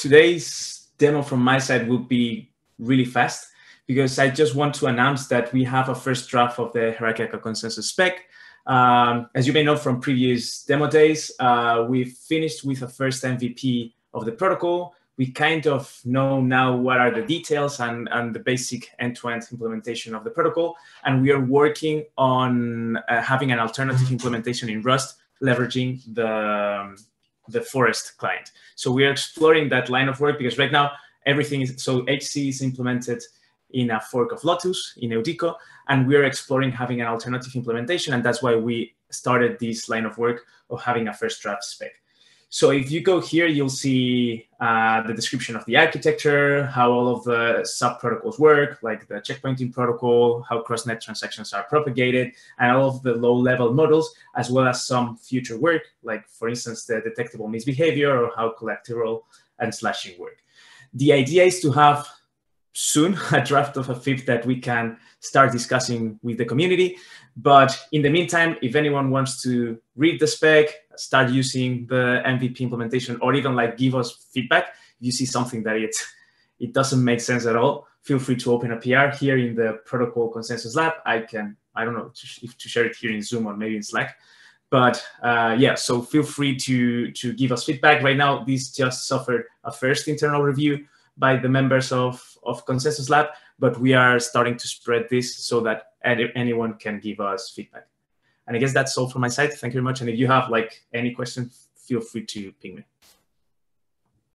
today's demo from my side will be really fast because I just want to announce that we have a first draft of the hierarchical consensus spec. Um, as you may know from previous demo days, uh, we finished with a first MVP of the protocol. We kind of know now what are the details and, and the basic end-to-end implementation of the protocol. And we are working on uh, having an alternative implementation in Rust, leveraging the, um, the Forest client. So we are exploring that line of work because right now everything is, so HC is implemented in a fork of Lotus in Eudico, and we're exploring having an alternative implementation, and that's why we started this line of work of having a first draft spec. So if you go here, you'll see uh, the description of the architecture, how all of the sub-protocols work, like the checkpointing protocol, how cross-net transactions are propagated, and all of the low-level models, as well as some future work, like, for instance, the detectable misbehavior or how collateral and slashing work. The idea is to have soon a draft of a FIP that we can start discussing with the community. But in the meantime, if anyone wants to read the spec, start using the MVP implementation, or even like give us feedback, if you see something that it, it doesn't make sense at all, feel free to open a PR here in the protocol consensus lab. I can, I don't know if to share it here in Zoom or maybe in Slack. But uh, yeah, so feel free to, to give us feedback. Right now, this just suffered a first internal review by the members of, of Consensus Lab, but we are starting to spread this so that anyone can give us feedback. And I guess that's all from my side. Thank you very much. And if you have like any questions, feel free to ping me.